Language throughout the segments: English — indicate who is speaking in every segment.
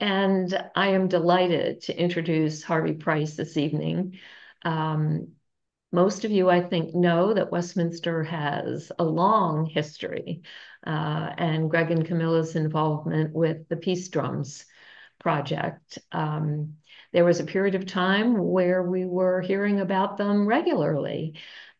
Speaker 1: And I am delighted to introduce Harvey Price this evening. Um, most of you, I think, know that Westminster has a long history uh, and Greg and Camilla's involvement with the Peace Drums project. Um, there was a period of time where we were hearing about them regularly.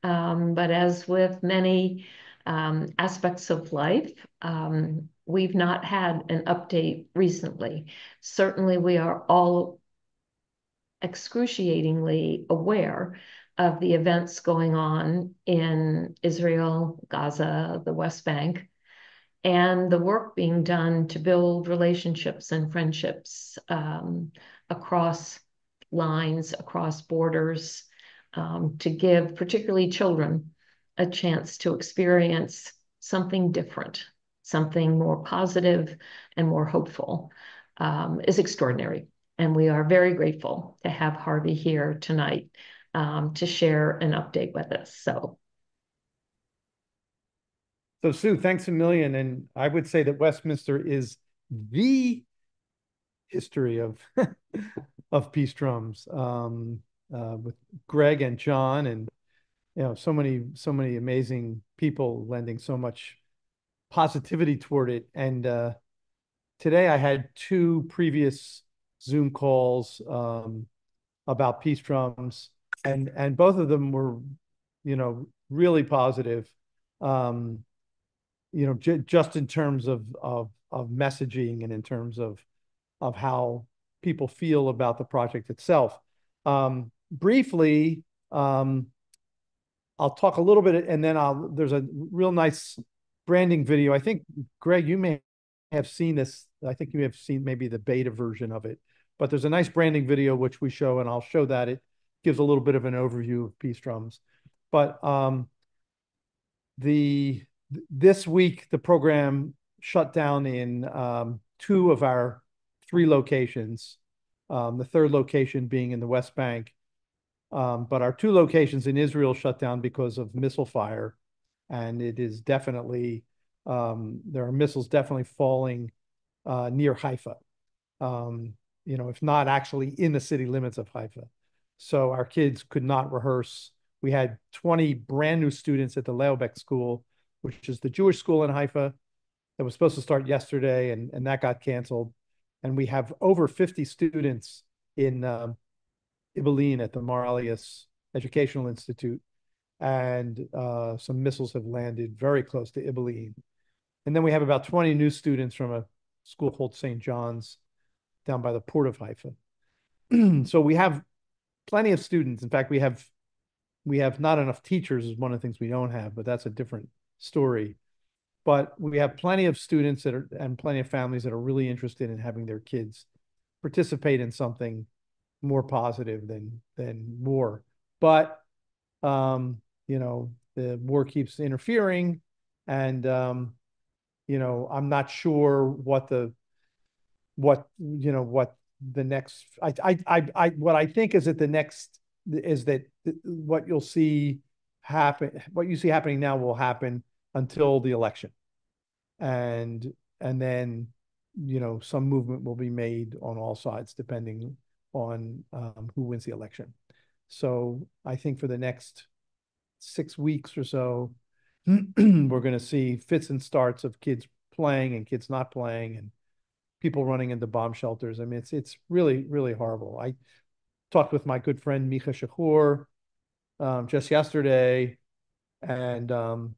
Speaker 1: Um, but as with many um, aspects of life, um, we've not had an update recently. Certainly, we are all excruciatingly aware of the events going on in Israel, Gaza, the West Bank, and the work being done to build relationships and friendships um, across lines, across borders, um, to give particularly children a chance to experience something different, something more positive and more hopeful um, is extraordinary. And we are very grateful to have Harvey here tonight um, to share an update with us. So.
Speaker 2: So Sue, thanks a million. And I would say that Westminster is the history of of peace drums um, uh, with Greg and John and you know so many so many amazing people lending so much positivity toward it. And uh, today i had two previous zoom calls um, about peace drums and and both of them were you know really positive. Um, you know j- just in terms of of of messaging and in terms of of how people feel about the project itself. Um, briefly um, I'll talk a little bit and then I'll there's a real nice branding video. I think Greg, you may have seen this. I think you have seen maybe the beta version of it, but there's a nice branding video which we show, and I'll show that it gives a little bit of an overview of peace drums. But um, the this week the program shut down in um, two of our three locations. Um, the third location being in the West Bank, um, but our two locations in Israel shut down because of missile fire, and it is definitely um, there are missiles definitely falling uh, near Haifa. Um, you know, if not actually in the city limits of Haifa. So our kids could not rehearse. We had 20 brand new students at the Leo Baeck School, which is the Jewish school in Haifa that was supposed to start yesterday, and, and that got canceled. And we have over 50 students in um, Ibilin at the Mar Elias Educational Institute, and uh, some missiles have landed very close to Ibilin. And then we have about 20 new students from a school called St. John's down by the port of Haifa. so we have plenty of students. In fact, we have we have not enough teachers is one of the things we don't have, but that's a different story. But we have plenty of students that are and plenty of families that are really interested in having their kids participate in something more positive than than war. But um, you know, the war keeps interfering, and um, you know, I'm not sure what the what you know what the next I I I, I what I think is that the next is that what you'll see happen what you see happening now will happen until the election and and then you know some movement will be made on all sides depending on um, who wins the election. So I think for the next six weeks or so, we're going to see fits and starts of kids playing and kids not playing and people running into bomb shelters. I mean, it's it's really really horrible. I talked with my good friend Mika Shakur um, just yesterday, and um,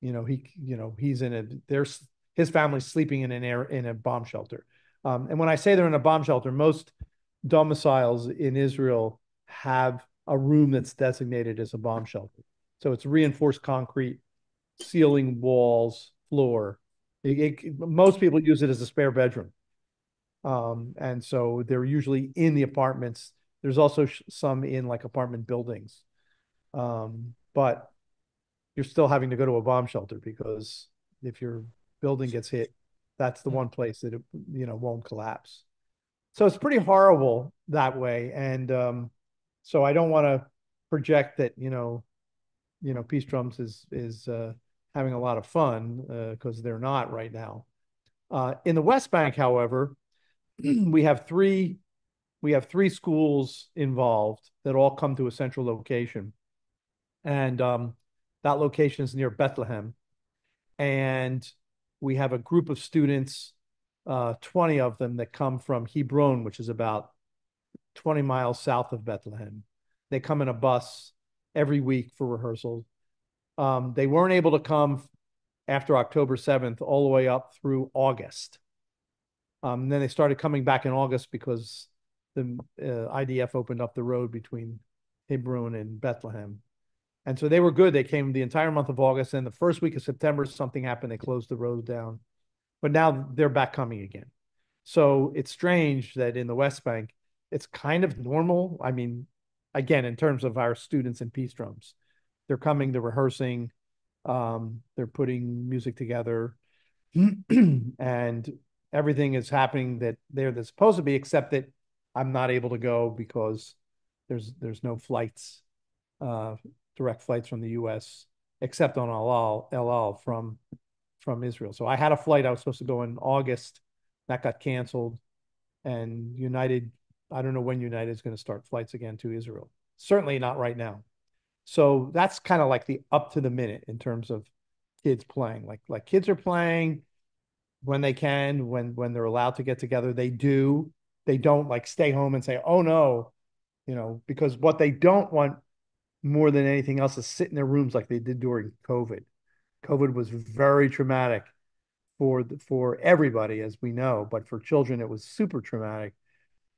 Speaker 2: you know he you know he's in a there's his family's sleeping in an air in a bomb shelter. Um, and when I say they're in a bomb shelter, most domiciles in Israel have a room that's designated as a bomb shelter. So it's reinforced concrete, ceiling, walls, floor. It, it, most people use it as a spare bedroom. Um, and so they're usually in the apartments. There's also some in like apartment buildings. Um, but you're still having to go to a bomb shelter because if your building gets hit, that's the one place that it, you know won't collapse. So it's pretty horrible that way. And um, so I don't want to project that, you know, you know, Peace Drums is is uh, having a lot of fun because uh, they're not right now. Uh, in the West Bank, however, we have three we have three schools involved that all come to a central location. And um, that location is near Bethlehem. And we have a group of students, uh, 20 of them, that come from Hebron, which is about 20 miles south of Bethlehem. They come in a bus every week for rehearsals. Um, they weren't able to come after October 7th all the way up through August. Um, then they started coming back in August because the uh, IDF opened up the road between Hebron and Bethlehem. And so they were good. They came the entire month of August. And the first week of September, something happened. They closed the road down. But now they're back coming again. So it's strange that in the West Bank, it's kind of normal. I mean, again, in terms of our students in peace drums, they're coming, they're rehearsing, um, they're putting music together, and everything is happening that they're that's supposed to be, except that I'm not able to go because there's there's no flights, uh, direct flights from the U.S. except on El Al, El Al from from Israel. So I had a flight I was supposed to go in August, that got canceled, and United. I don't know when United is going to start flights again to Israel. Certainly not right now. So that's kind of like the up to the minute in terms of kids playing. Like like kids are playing when they can, when when they're allowed to get together, they do. They don't like stay home and say, "Oh no," you know, because what they don't want more than anything else is sit in their rooms like they did during COVID. COVID was very traumatic for the, for everybody, as we know, but for children it was super traumatic,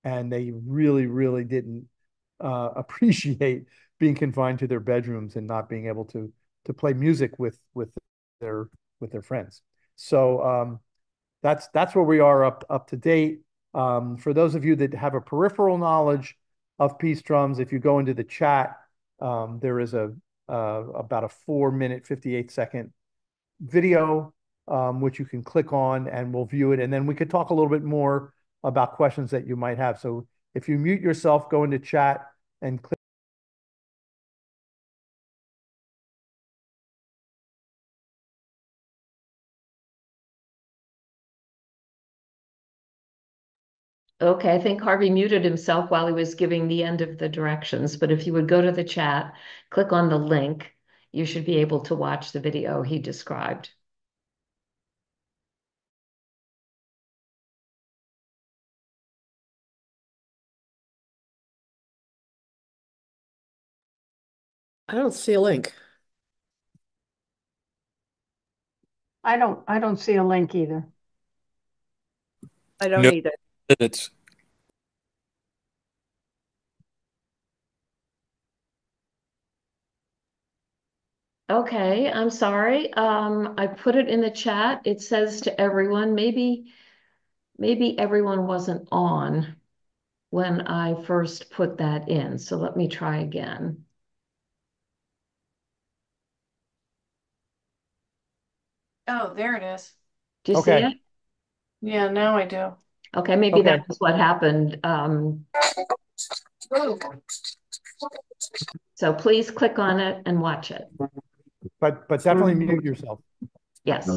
Speaker 2: and they really, really didn't uh, appreciate being confined to their bedrooms and not being able to to play music with with their with their friends. So um, that's that's where we are up up to date. Um, for those of you that have a peripheral knowledge of peace drums, if you go into the chat, um, there is a uh, about a four minute, 58 second video, um, which you can click on and we'll view it. And then we could talk a little bit more about questions that you might have. So if you mute yourself, go into chat and click.
Speaker 1: Okay, I think Harvey muted himself while he was giving the end of the directions, but if you would go to the chat, click on the link, you should be able to watch the video he described.
Speaker 3: I don't see a link.
Speaker 4: I don't, I don't see a link either.
Speaker 3: I don't
Speaker 5: No.
Speaker 3: either.
Speaker 5: It's
Speaker 1: Okay, I'm sorry. Um, I put it in the chat. It says to everyone, maybe, maybe everyone wasn't on when I first put that in. So let me try again.
Speaker 6: Oh, there it is.
Speaker 1: Do you see
Speaker 2: Okay.
Speaker 1: it?
Speaker 6: Yeah, now I do.
Speaker 1: Okay, maybe
Speaker 2: Okay.
Speaker 1: that was what happened. Um, so please click on it and watch it.
Speaker 2: But but definitely mute yourself.
Speaker 1: Yes.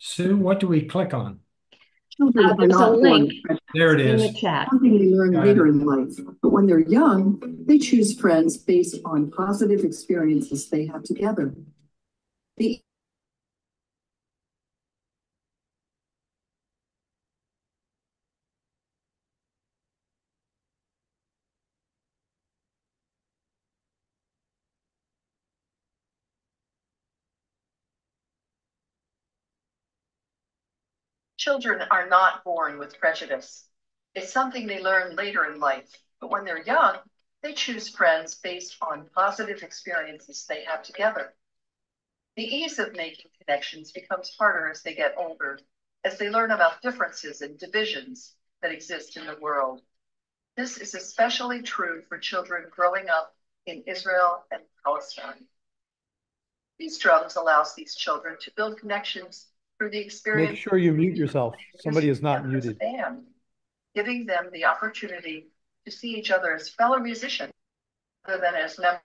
Speaker 7: Sue, what do we click on?
Speaker 8: Children
Speaker 1: Uh,
Speaker 8: are
Speaker 1: there's a
Speaker 8: not born
Speaker 1: link
Speaker 7: There it
Speaker 1: in the
Speaker 7: is.
Speaker 1: chat.
Speaker 8: something they learn
Speaker 7: Got it.
Speaker 8: later in life. But when they're young, they choose friends based on positive experiences they have together. The
Speaker 9: Children are not born with prejudice. It's something they learn later in life. But when they're young, they choose friends based on positive experiences they have together. The ease of making connections becomes harder as they get older, as they learn about differences and divisions that exist in the world. This is especially true for children growing up in Israel and Palestine. Peace Drums allows these children to build connections through the experience.
Speaker 2: Make sure you mute yourself. Somebody is not
Speaker 9: together as a
Speaker 2: muted.
Speaker 9: giving them the opportunity to see each other as fellow musicians rather than as members.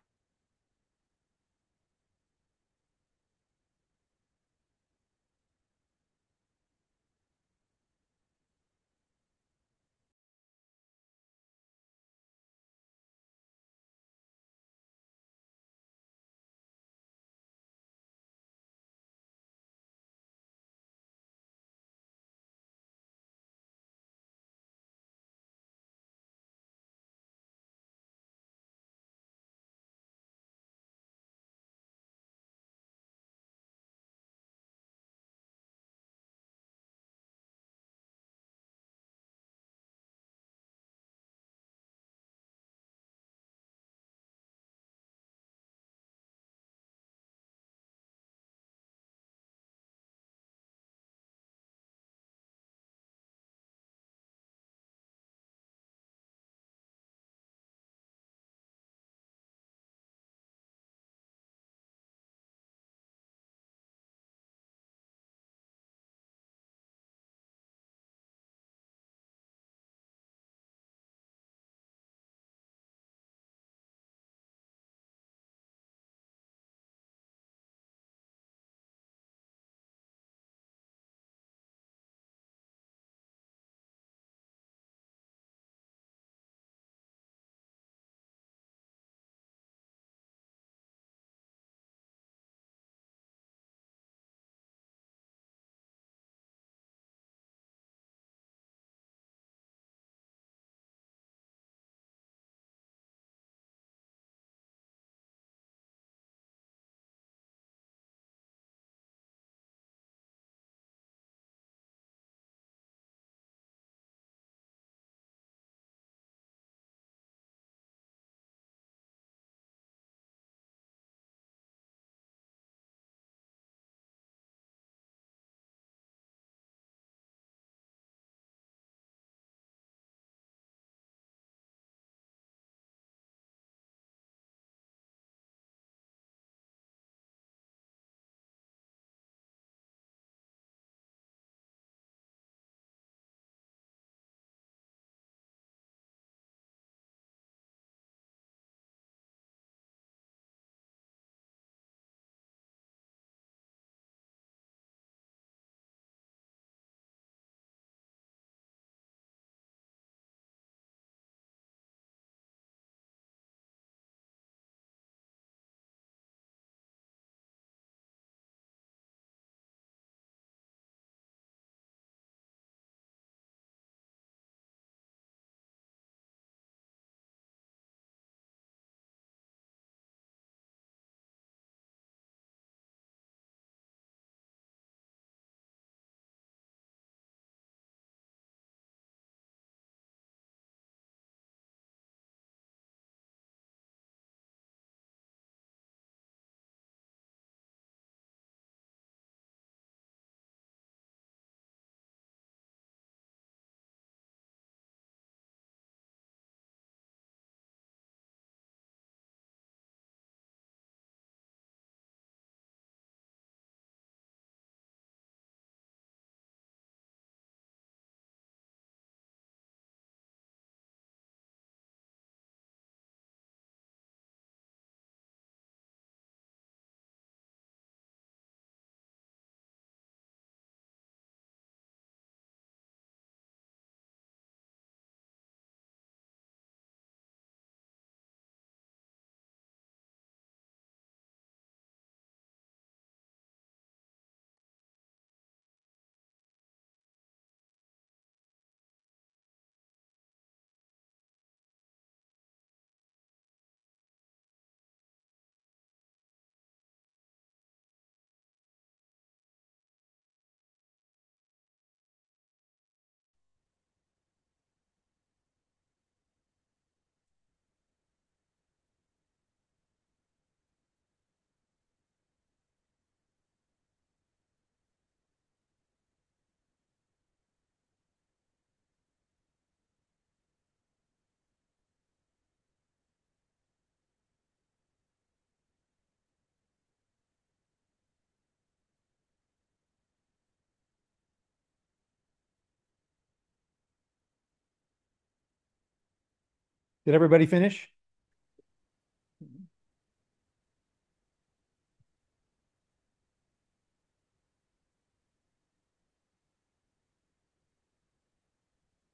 Speaker 2: Did everybody finish?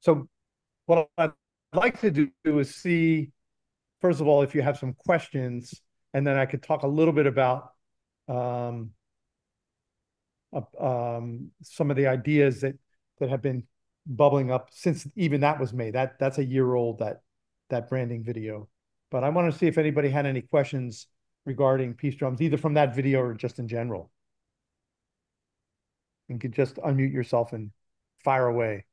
Speaker 2: So what I'd like to do is see, first of all, if you have some questions, and then I could talk a little bit about um, um, some of the ideas that that have been bubbling up since even that was made. That that's a year old that that branding video. But I want to see if anybody had any questions regarding peace drums, either from that video or just in general. You could just unmute yourself and fire away.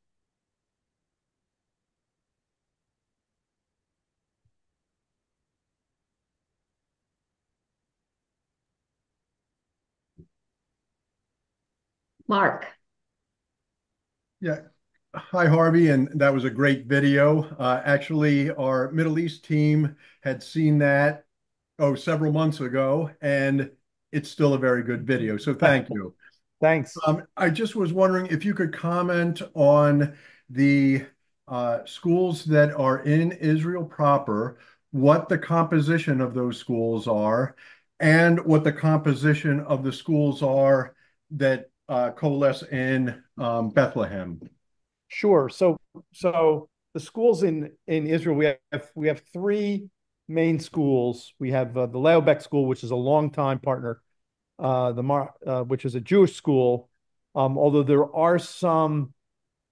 Speaker 1: Mark.
Speaker 5: Yeah. Hi, Harvey, and that was a great video. Uh, actually, our Middle East team had seen that, oh, several months ago, and it's still a very good video. So thank you.
Speaker 2: Thanks.
Speaker 5: Um, I just was wondering if you could comment on the uh, schools that are in Israel proper, what the composition of those schools are, and what the composition of the schools are that uh, coalesce in um, Bethlehem.
Speaker 2: Sure. So, so the schools in in Israel, we have we have three main schools. We have uh, the Leo School, which is a longtime partner, uh, the Mar, uh, which is a Jewish school. Um, although there are some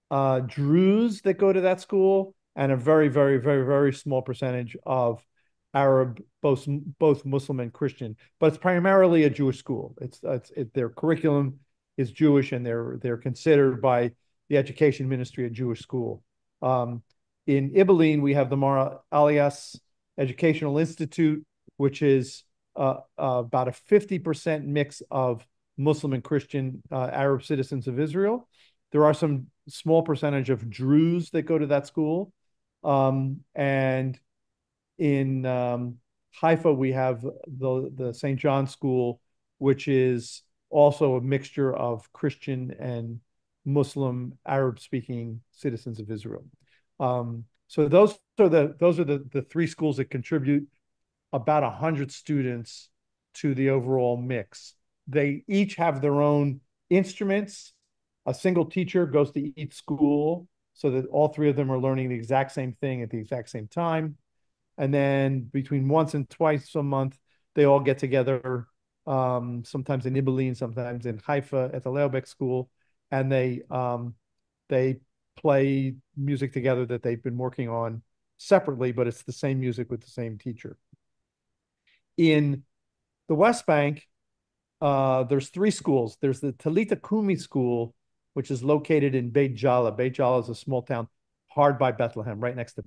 Speaker 2: uh, Druze that go to that school, and a very, very, very, very small percentage of Arab, both both Muslim and Christian. But it's primarily a Jewish school. It's it's it, their curriculum is Jewish, and they're they're considered by the education ministry a Jewish school. Um, in Ibilin, we have the Mara Elias Educational Institute, which is uh, uh, about a 50% mix of Muslim and Christian uh, Arab citizens of Israel. There are some small percentage of Druze that go to that school. Um, and in um, Haifa, we have the, the St. John School, which is also a mixture of Christian and Muslim Arab speaking citizens of Israel. Um, so those are the those are the, the three schools that contribute about a 100 students to the overall mix. They each have their own instruments. A single teacher goes to each school so that all three of them are learning the exact same thing at the exact same time. And then between once and twice a month, they all get together um, sometimes in Ibilin, sometimes in Haifa at the Leo Baeck School, and they um, they play music together that they've been working on separately, but it's the same music with the same teacher. In the West Bank, uh, there's three schools. There's the Talitha Kumi School, which is located in Beit Jala. Beit Jala is a small town hard by Bethlehem, right next to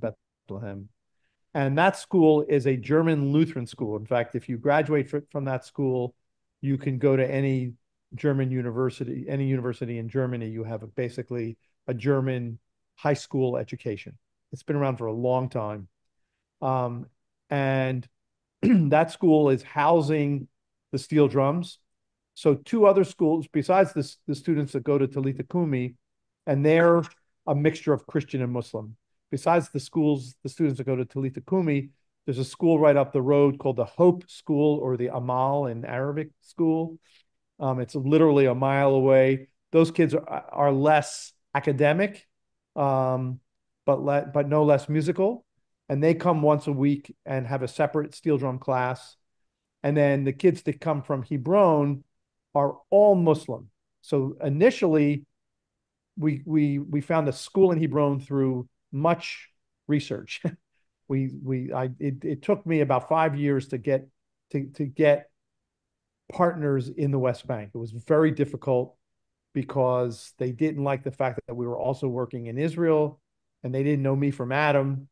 Speaker 2: Bethlehem. And that school is a German Lutheran school. In fact, if you graduate from that school, you can go to any German university, any university in Germany. You have basically a German high school education. It's been around for a long time. Um, and that school is housing the steel drums. So two other schools, besides this, the students that go to Talitha Kumi, and they're a mixture of Christian and Muslim besides the schools, the students that go to Talitha Kumi, there's a school right up the road called the Hope School or the Amal in Arabic school. Um, it's literally a mile away. Those kids are, are less academic, um, but but no less musical. And they come once a week and have a separate steel drum class. And then the kids that come from Hebron are all Muslim. So initially, we we we found a school in Hebron through much research. we we I it, it took me about five years to get to to get partners in the West Bank. It was very difficult because they didn't like the fact that we were also working in Israel and they didn't know me from Adam,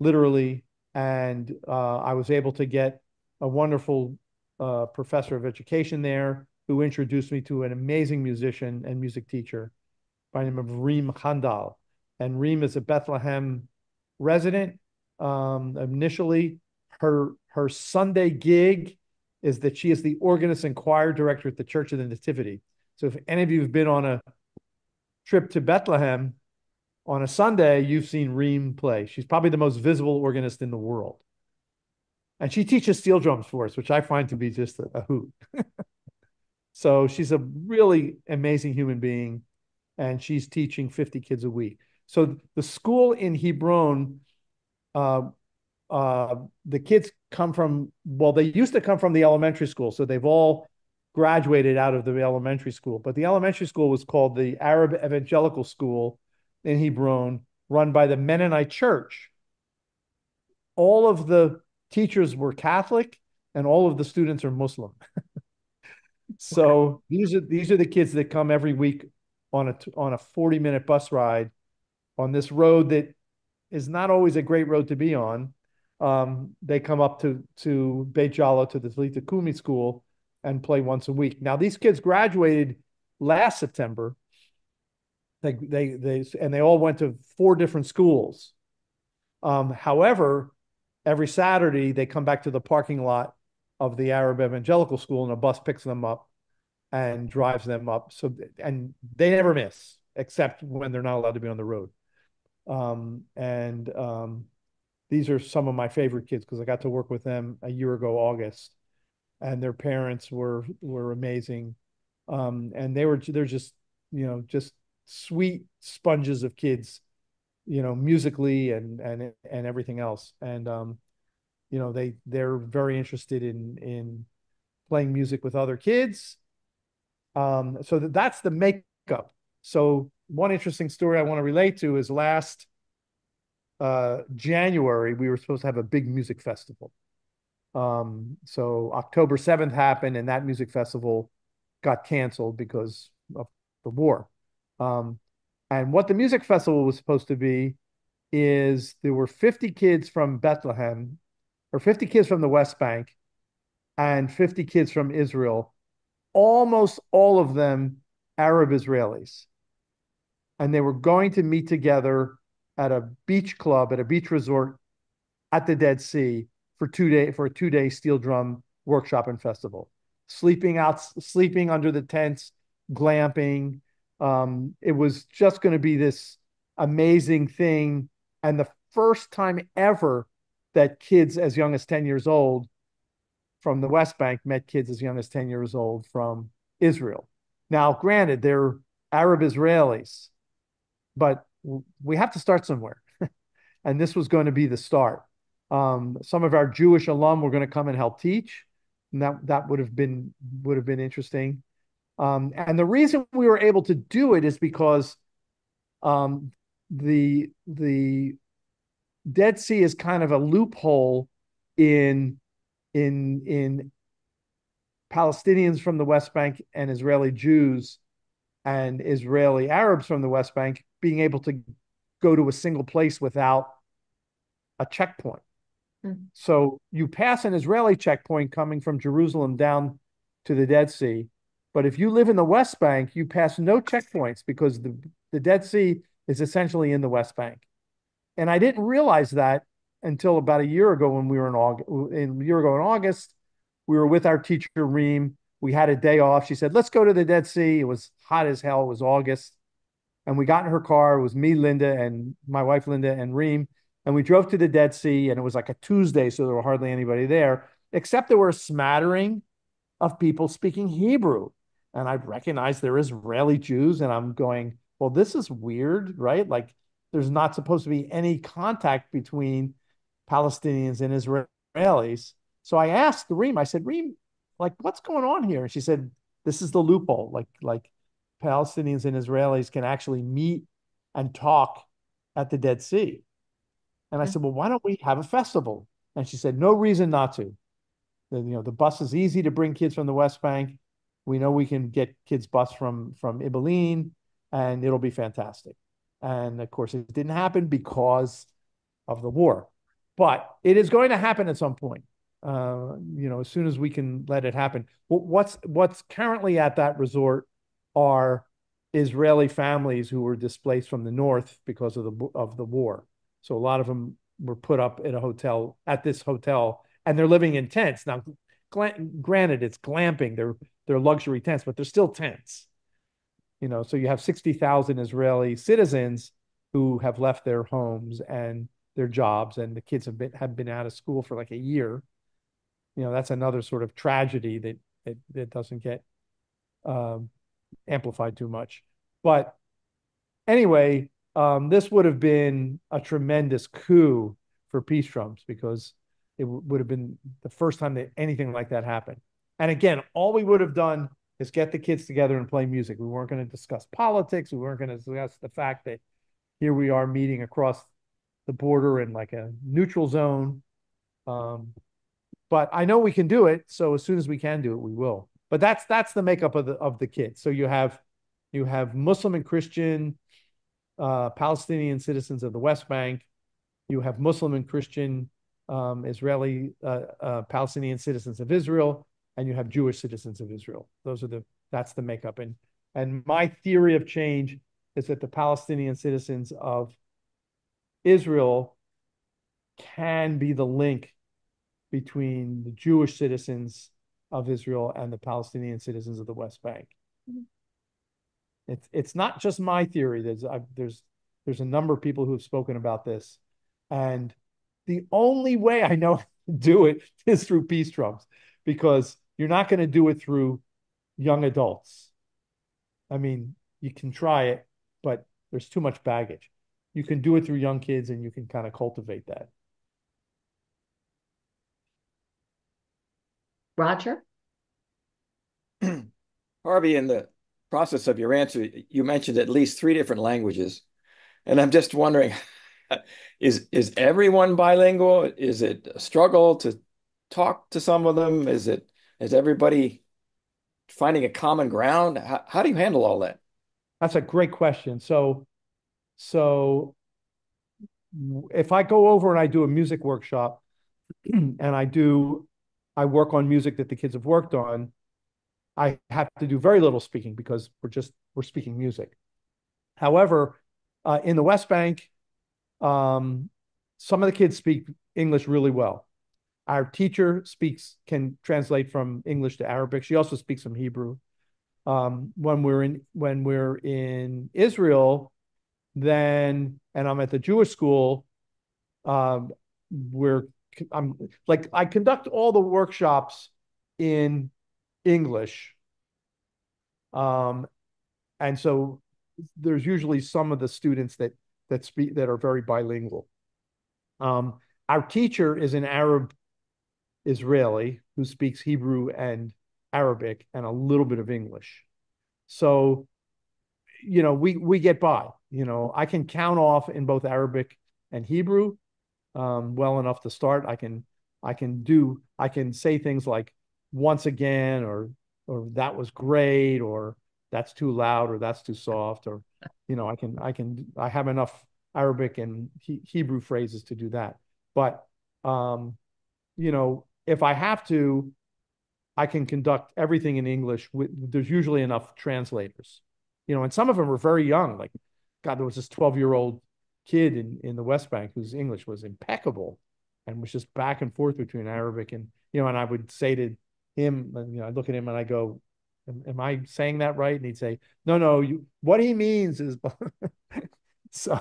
Speaker 2: literally. And uh, I was able to get a wonderful uh, professor of education there who introduced me to an amazing musician and music teacher by the name of Reem Khandal and Reem is a Bethlehem resident. Um, initially, her her Sunday gig is that she is the organist and choir director at the Church of the Nativity. So if any of you have been on a trip to Bethlehem, on a Sunday, you've seen Reem play. She's probably the most visible organist in the world. And she teaches steel drums for us, which I find to be just a, a hoot. so she's a really amazing human being, and she's teaching 50 kids a week. So the school in Hebron, uh, uh, the kids come from, well, they used to come from the elementary school. So they've all graduated out of the elementary school. But the elementary school was called the Arab Evangelical School in Hebron, run by the Mennonite Church. All of the teachers were Catholic, and all of the students are Muslim. so these are these are the kids that come every week on a on a 40 minute bus ride on this road that is not always a great road to be on. Um, they come up to to Beit Jala to the Talitha Kumi school and play once a week. Now these kids graduated last September. They they they and they all went to four different schools. Um, however, every Saturday they come back to the parking lot of the Arab Evangelical School and a bus picks them up and drives them up. So and they never miss except when they're not allowed to be on the road. Um, and um, these are some of my favorite kids because I got to work with them a year ago, August, and their parents were were amazing, um, and they were they're just you know just sweet sponges of kids, you know, musically and and and everything else, and um, you know they they're very interested in in playing music with other kids. Um, so that, that's the makeup. So one interesting story I want to relate to is last uh, January, we were supposed to have a big music festival. Um, so October 7th happened, and that music festival got canceled because of the war. Um, and what the music festival was supposed to be is there were 50 kids from Bethlehem, or 50 kids from the West Bank, and 50 kids from Israel, almost all of them Arab Israelis and they were going to meet together at a beach club at a beach resort at the Dead Sea for two day for a two day steel drum workshop and festival. Sleeping out, sleeping under the tents, glamping. Um, it was just going to be this amazing thing, and the first time ever that kids as young as ten years old from the West Bank met kids as young as ten years old from Israel. Now, granted, they're Arab Israelis, but we have to start somewhere. and this was going to be the start. Um, some of our Jewish alum were going to come and help teach. And that, that would have been would have been interesting. Um, and the reason we were able to do it is because um, the the Dead Sea is kind of a loophole in in in Palestinians from the West Bank and Israeli Jews and Israeli Arabs from the West Bank being able to go to a single place without a checkpoint. Mm-hmm. So you pass an Israeli checkpoint coming from Jerusalem down to the Dead Sea. But if you live in the West Bank, you pass no checkpoints because the, the Dead Sea is essentially in the West Bank. And I didn't realize that until about a year ago when we were in August. In a year ago in August, we were with our teacher Reem we had a day off. She said, let's go to the Dead Sea. It was hot as hell. It was August. And we got in her car. It was me, Linda, and my wife, Linda, and Reem. And we drove to the Dead Sea. And it was like a Tuesday. So there were hardly anybody there, except there were a smattering of people speaking Hebrew. And I recognized they're Israeli Jews. And I'm going, well, this is weird, right? Like there's not supposed to be any contact between Palestinians and Israelis. So I asked Reem, I said, Reem, like what's going on here and she said this is the loophole like like palestinians and israelis can actually meet and talk at the dead sea. And i said well why don't we have a festival? And she said no reason not to. The, you know the bus is easy to bring kids from the west bank. We know we can get kids bus from from Ibilin, and it'll be fantastic. And of course it didn't happen because of the war. But it is going to happen at some point. Uh, you know, as soon as we can let it happen. What's what's currently at that resort are Israeli families who were displaced from the north because of the of the war. So a lot of them were put up in a hotel at this hotel, and they're living in tents. Now, granted, it's glamping; they're they're luxury tents, but they're still tents. You know, so you have sixty thousand Israeli citizens who have left their homes and their jobs, and the kids have been have been out of school for like a year. You know, that's another sort of tragedy that that, that doesn't get um, amplified too much. But anyway, um, this would have been a tremendous coup for peace drums because it would have been the first time that anything like that happened. And again, all we would have done is get the kids together and play music. We weren't going to discuss politics. We weren't going to discuss the fact that here we are meeting across the border in like a neutral zone. Um, but I know we can do it. So as soon as we can do it, we will. But that's that's the makeup of the of the kids. So you have you have Muslim and Christian uh, Palestinian citizens of the West Bank. You have Muslim and Christian um, Israeli uh, uh, Palestinian citizens of Israel, and you have Jewish citizens of Israel. Those are the that's the makeup. And and my theory of change is that the Palestinian citizens of Israel can be the link between the Jewish citizens of Israel and the Palestinian citizens of the West Bank. Mm-hmm. It's it's not just my theory. There's I've, there's there's a number of people who have spoken about this, and the only way I know to do it is through peace drums, because you're not going to do it through young adults. I mean, you can try it, but there's too much baggage. You can do it through young kids, and you can kind of cultivate that.
Speaker 1: Roger?
Speaker 10: Harvey, in the process of your answer, you mentioned at least three different languages. And I'm just wondering, is is everyone bilingual? Is it a struggle to talk to some of them? Is it is everybody finding a common ground? How, how do you handle all that?
Speaker 2: That's a great question. So, so if I go over and I do a music workshop and I do, I work on music that the kids have worked on, I have to do very little speaking because we're just we're speaking music. However, uh, in the West Bank, um, some of the kids speak English really well. Our teacher speaks can translate from English to Arabic. She also speaks some Hebrew. Um, when we're in when we're in Israel, then and I'm at the Jewish school, um, we're I'm like I conduct all the workshops in English. Um, and so there's usually some of the students that that speak that are very bilingual. Um, our teacher is an Arab Israeli who speaks Hebrew and Arabic and a little bit of English. So, you know, we we get by. You know, I can count off in both Arabic and Hebrew um, well enough to start. I can I can do I can say things like once again or or that was great or that's too loud or that's too soft or you know i can i can i have enough arabic and he, hebrew phrases to do that but um you know if i have to i can conduct everything in english with, there's usually enough translators you know and some of them are very young like god there was this 12 year old kid in in the west bank whose english was impeccable and was just back and forth between arabic and you know and i would say to him, uh, you know, I look at him and I go, am, am I saying that right? And he'd say, no, no, you, what he means is, so,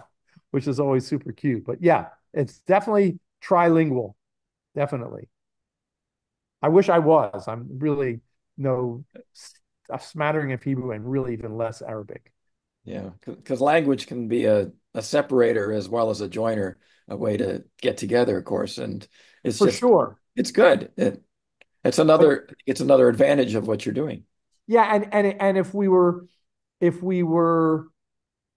Speaker 2: which is always super cute. But yeah, it's definitely trilingual. Definitely. I wish I was. I'm really no a smattering of Hebrew and really even less Arabic.
Speaker 10: Yeah, because language can be a, a separator as well as a joiner, a way to get together, of course. And it's
Speaker 2: for
Speaker 10: just,
Speaker 2: sure.
Speaker 10: It's good. It, it's another it's another advantage of what you're doing.
Speaker 2: Yeah, and and and if we were if we were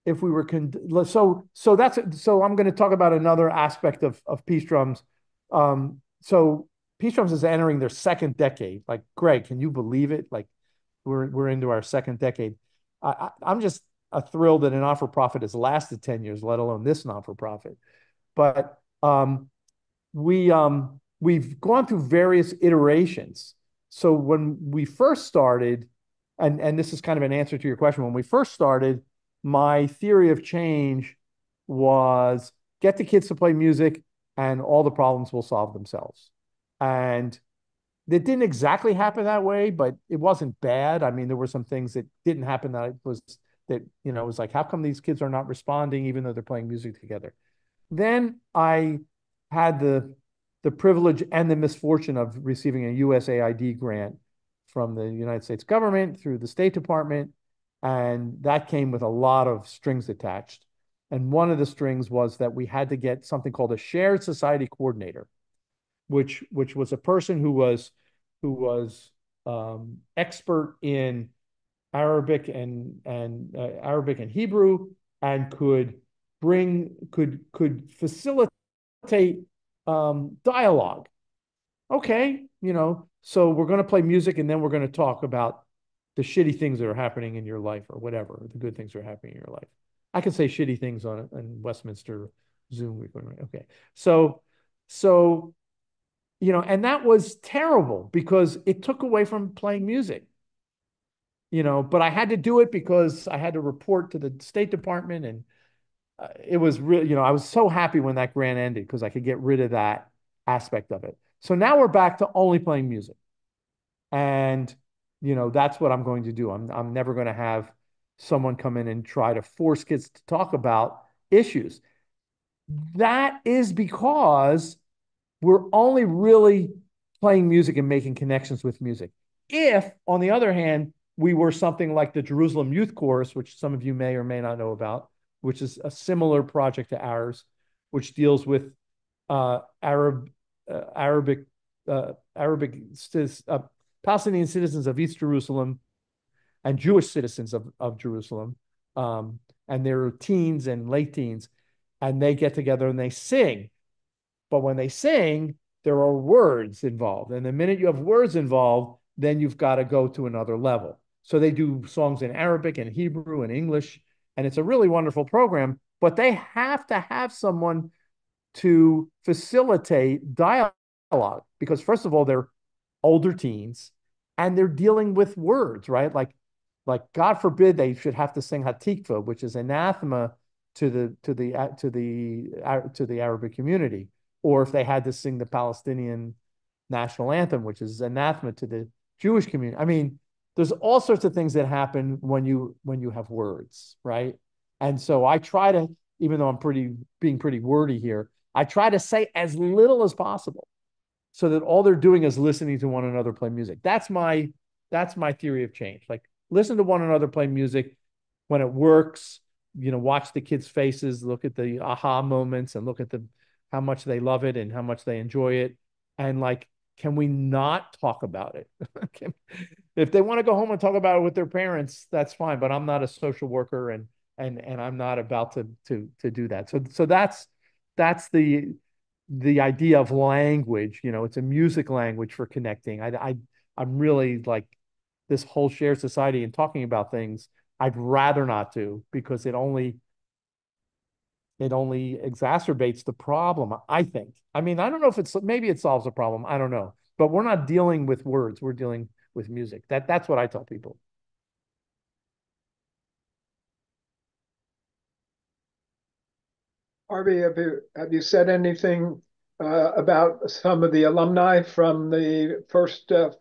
Speaker 2: if we were con- so so that's so I'm going to talk about another aspect of of peace drums. Um, so peace drums is entering their second decade. Like Greg, can you believe it? Like we're we're into our second decade. I, I am just a thrill that a non for profit has lasted ten years, let alone this non for profit. But um, we um we've gone through various iterations. So when we first started, and, and this is kind of an answer to your question, when we first started, my theory of change was get the kids to play music and all the problems will solve themselves. And it didn't exactly happen that way, but it wasn't bad. I mean, there were some things that didn't happen that was that, you know, was like, how come these kids are not responding even though they're playing music together? Then I had the the privilege and the misfortune of receiving a USAID grant from the United States government through the State Department. And that came with a lot of strings attached. And one of the strings was that we had to get something called a shared society coordinator, which which was a person who was who was um, expert in Arabic and and uh, Arabic and Hebrew and could bring could could facilitate um, dialogue. Okay, you know, so we're going to play music and then we're going to talk about the shitty things that are happening in your life or whatever, the good things that are happening in your life. I can say shitty things on on Westminster Zoom recording. Okay, so so you know, and that was terrible because it took away from playing music. You know, but I had to do it because I had to report to the State Department and uh, it was really, you know, I was so happy when that grant ended because I could get rid of that aspect of it. So now we're back to only playing music. And, you know, that's what I'm going to do. I'm, I'm never going to have someone come in and try to force kids to talk about issues. That is because we're only really playing music and making connections with music. If, on the other hand, we were something like the Jerusalem Youth Chorus, which some of you may or may not know about, which is a similar project to ours, which deals with uh, Arab, uh, Arabic, uh, Arabic uh, Palestinian citizens of East Jerusalem and Jewish citizens of, of Jerusalem. Um, and they're teens and late teens, and they get together and they sing. But when they sing, there are words involved. And the minute you have words involved, then you've got to go to another level. So they do songs in Arabic and Hebrew and English and it's a really wonderful program, but they have to have someone to facilitate dialogue because, first of all, they're older teens and they're dealing with words, right? Like, like God forbid they should have to sing Hatikva, which is anathema to the to the uh, to the uh, to the Arabic community, or if they had to sing the Palestinian national anthem, which is anathema to the Jewish community. I mean, there's all sorts of things that happen when you when you have words, right? And so I try to, even though I'm pretty being pretty wordy here, I try to say as little as possible so that all they're doing is listening to one another play music. That's my that's my theory of change. Like listen to one another play music when it works, you know, watch the kids' faces, look at the aha moments and look at the how much they love it and how much they enjoy it. And like, can we not talk about it? if they want to go home and talk about it with their parents, that's fine. But I'm not a social worker and and and I'm not about to to to do that. So so that's that's the the idea of language. You know, it's a music language for connecting. I I I'm really like this whole shared society and talking about things. I'd rather not do because it only it only exacerbates the problem. I think. I mean, I don't know if it's maybe it solves a problem. I don't know, but we're not dealing with words. We're dealing with music. That that's what I tell people.
Speaker 11: Harvey, have you have you said anything uh, about some of the alumni from the first uh,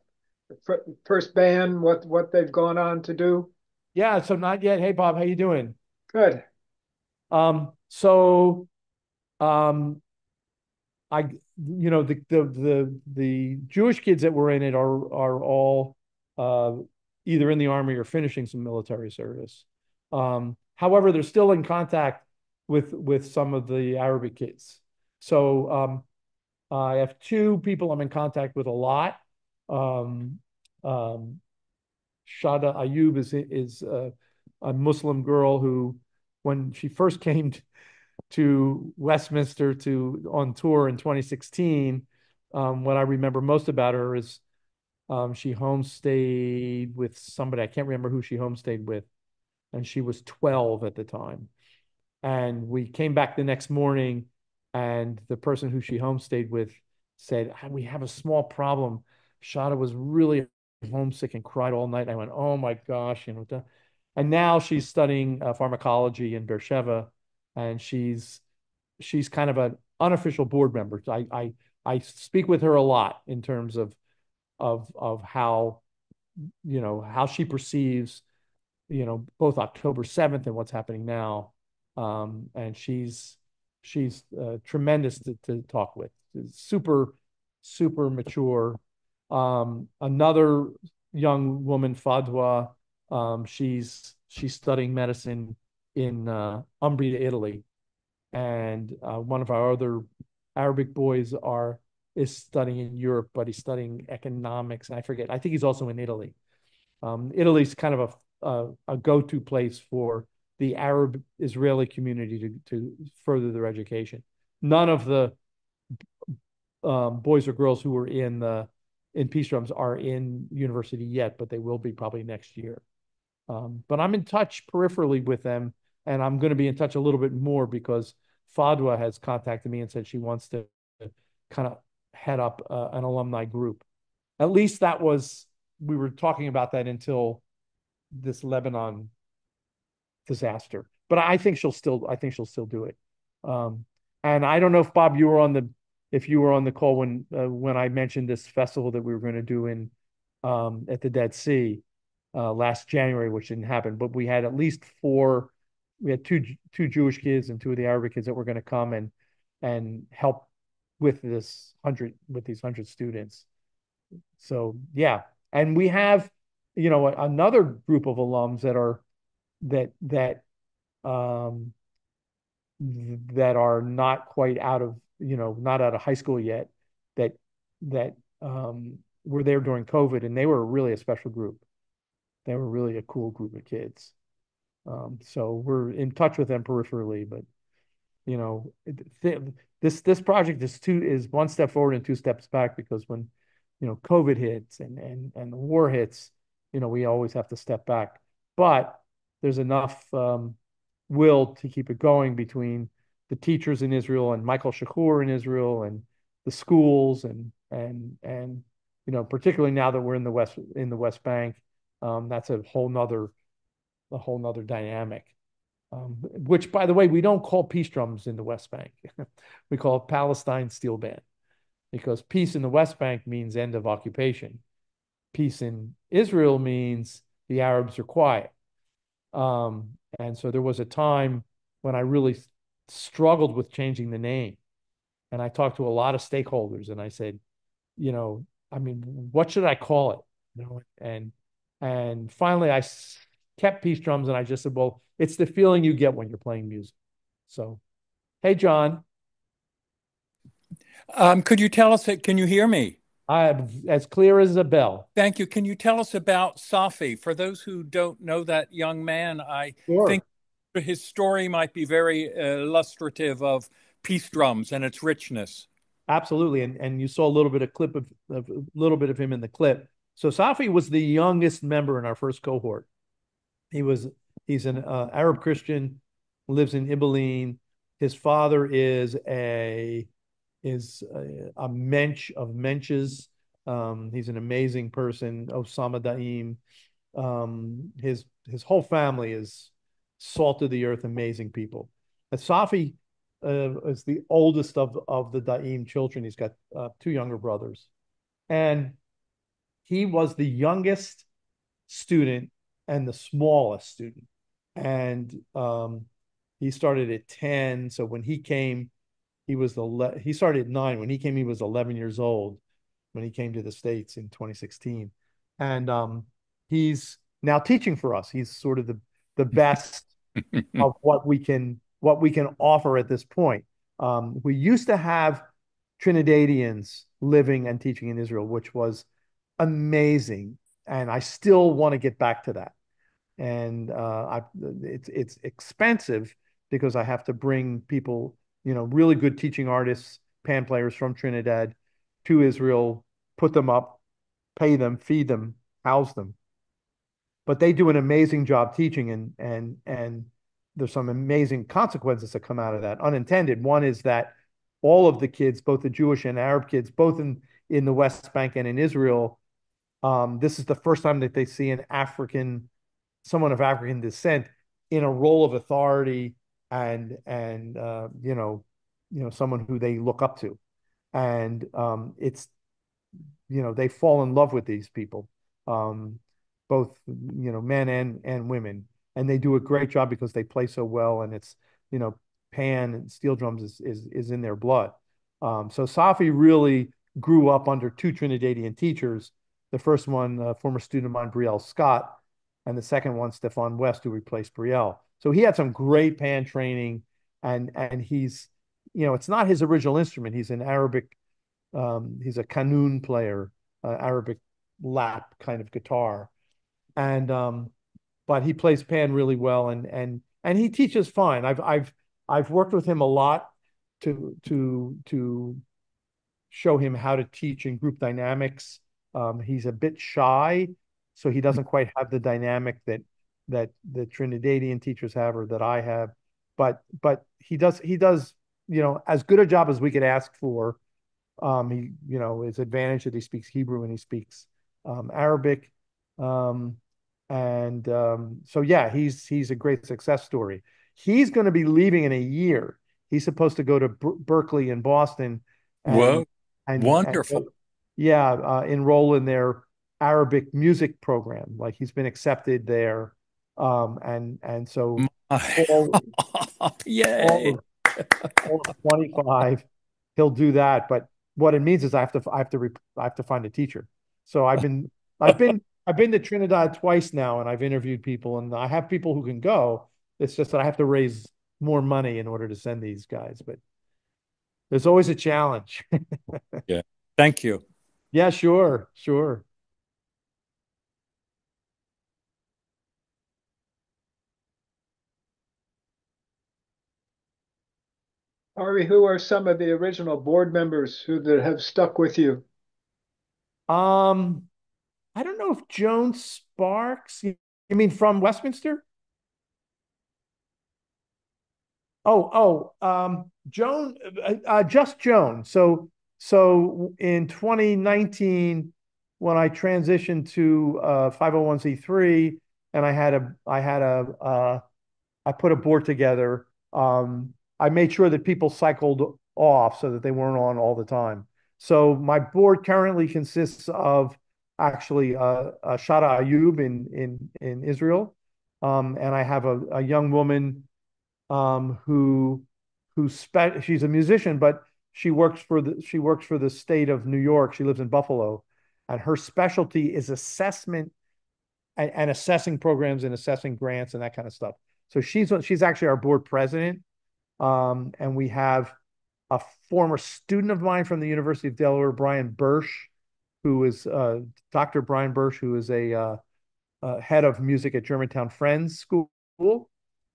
Speaker 11: first band? What what they've gone on to do?
Speaker 2: Yeah, so not yet. Hey, Bob, how you doing?
Speaker 11: Good.
Speaker 2: Um, so, um, I you know the the the the Jewish kids that were in it are are all uh, either in the army or finishing some military service. Um, however, they're still in contact with with some of the Arabic kids. So um, I have two people I'm in contact with a lot. Um, um, Shada Ayub is is uh, a Muslim girl who, when she first came to Westminster to on tour in 2016, um, what I remember most about her is um, she homestayed with somebody I can't remember who she homestayed with, and she was 12 at the time. And we came back the next morning, and the person who she homestayed with said, We have a small problem. Shada was really homesick and cried all night. I went, Oh my gosh, you know. And now she's studying uh, pharmacology in Beersheba, and she's she's kind of an unofficial board member. I I I speak with her a lot in terms of of of how you know how she perceives you know, both October 7th and what's happening now. Um, and she's she's uh, tremendous to, to talk with. Super, super mature. Um, another young woman, Fadwa, um, she's she's studying medicine in uh, Umbria, Italy, and uh, one of our other Arabic boys are is studying in Europe, but he's studying economics. I forget. I think he's also in Italy. Um, Italy's kind of a a, a go-to place for the Arab Israeli community to to further their education. None of the um, boys or girls who were in the in peace drums are in university yet, but they will be probably next year. Um, but I'm in touch peripherally with them, and I'm going to be in touch a little bit more because Fadwa has contacted me and said she wants to kind of head up uh, an alumni group. At least that was we were talking about that until this Lebanon disaster. But I think she'll still I think she'll still do it. Um, and I don't know if Bob you were on the if you were on the call when uh, when I mentioned this festival that we were going to do in um, at the Dead Sea uh, last January, which didn't happen. But we had at least four. We had two two Jewish kids and two of the Arabic kids that were going to come and and help with this hundred with these hundred students. So yeah, and we have you know another group of alums that are that that um that are not quite out of you know not out of high school yet that that um were there during COVID and they were really a special group. They were really a cool group of kids. Um, so we're in touch with them peripherally, but you know, th this this project is two is one step forward and two steps back because when you know COVID hits and and and the war hits, you know, we always have to step back. But there's enough um, will to keep it going between the teachers in Israel and Michael Shakur in Israel and the schools and and and you know particularly now that we're in the west in the West Bank, um, that's a whole nother a whole nother dynamic. Um, which, by the way, we don't call peace drums in the West Bank. we call Palestine Steel Band because peace in the West Bank means end of occupation. Peace in Israel means the Arabs are quiet. Um, and so there was a time when I really struggled with changing the name. And I talked to a lot of stakeholders and I said, you know, I mean, what should I call it? You know, and and finally I kept peace drums and I just said, well, it's the feeling you get when you're playing music. So, hey, John.
Speaker 12: Um, could you tell us that? Can you hear me?
Speaker 2: I'm as clear as a bell.
Speaker 12: Thank you. Can you tell us about Safi? For those who don't know that young man, I
Speaker 2: Sure.
Speaker 12: think his story might be very uh, illustrative of peace drums and its richness.
Speaker 2: Absolutely, and and you saw a little bit of clip of, of a little bit of him in the clip. So Safi was the youngest member in our first cohort. He was he's an uh, Arab Christian, lives in Ibillin. His father is a is a, a mensch of menches. Um, he's an amazing person, Osama Daim. Um, his his whole family is salt of the earth, amazing people. And Safi uh, is the oldest of of the Daim children. He's got uh, two younger brothers, and he was the youngest student and the smallest student. And um, he started at 10. So when he came, he was the le- he started at nine. When he came, he was 11 years old when he came to the States in 2016. And um, he's now teaching for us. He's sort of the the best of what we can what we can offer at this point. Um, we used to have Trinidadians living and teaching in Israel, which was amazing, and I still want to get back to that. And uh, I, it's it's expensive because I have to bring people, you know, really good teaching artists, pan players from Trinidad to Israel, put them up, pay them, feed them, house them. But they do an amazing job teaching, and and and there's some amazing consequences that come out of that, unintended. One is that all of the kids, both the Jewish and Arab kids, both in in the West Bank and in Israel, um, this is the first time that they see an African, someone of African descent, in a role of authority and and uh, you know, you know, someone who they look up to, and um, it's, you know, they fall in love with these people. Um, both you know men and and women, and they do a great job because they play so well, and it's you know pan and steel drums is is is in their blood. Um, so Safi really grew up under two Trinidadian teachers. The first one, a former student of mine, Brielle Scott, and the second one, Stefan West, who replaced Brielle. So he had some great pan training, and and he's, you know, it's not his original instrument. He's an Arabic, um, he's a qanun player, uh, Arabic lap kind of guitar, and um, but he plays pan really well, and and and he teaches fine. I've I've I've worked with him a lot to to to show him how to teach in group dynamics. Um, he's a bit shy, so he doesn't quite have the dynamic that that the Trinidadian teachers have or that I have. But but he does he does you know as good a job as we could ask for. Um, he you know his advantage that he speaks Hebrew and he speaks um, Arabic, um, and um, so yeah, he's he's a great success story. He's going to be leaving in a year. He's supposed to go to Berklee in Boston.
Speaker 12: And, Whoa, and, wonderful!
Speaker 2: And, yeah, uh, enroll in their Arabic music program. Like he's been accepted there, um, and and so all,
Speaker 12: yay,
Speaker 2: all, all twenty five, he'll do that. But what it means is I have to I have to I have to find a teacher. So I've been I've been I've been to Trinidad twice now, and I've interviewed people, and I have people who can go. It's just that I have to raise more money in order to send these guys, but there's always a challenge.
Speaker 12: yeah. Thank you.
Speaker 2: Yeah, sure, sure.
Speaker 11: Ari, who are some of the original board members who that have stuck with you?
Speaker 2: Um, I don't know if Joan Sparks. You mean from Westminster? Oh, oh, um, Joan, uh, uh, just Joan. So, so in 2019, when I transitioned to uh, 501c3, and I had a, I had a, uh, I put a board together. Um, I made sure that people cycled off so that they weren't on all the time. So my board currently consists of actually uh, uh, Shada Ayub in in in Israel, um, and I have a, a young woman um, who who spe- she's a musician, but she works for the she works for the state of New York. She lives in Buffalo, and her specialty is assessment and, and assessing programs and assessing grants and that kind of stuff. So she's she's actually our board president, um, and we have a former student of mine from the University of Delaware, Brian Bursch, who is uh, Dr. Brian Bursch, who is a uh, uh, head of music at Germantown Friends School,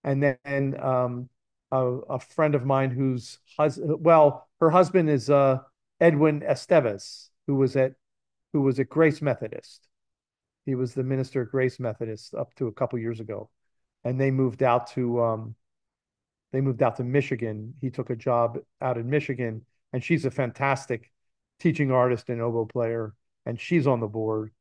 Speaker 2: and then um, a, a, friend of mine whose husband, well, her husband is uh, Edwin Esteves, who was at who was at Grace Methodist. He was the minister at Grace Methodist up to a couple years ago, and they moved out to um, they moved out to Michigan. He took a job out in Michigan, and she's a fantastic teaching artist and oboe player, and she's on the board.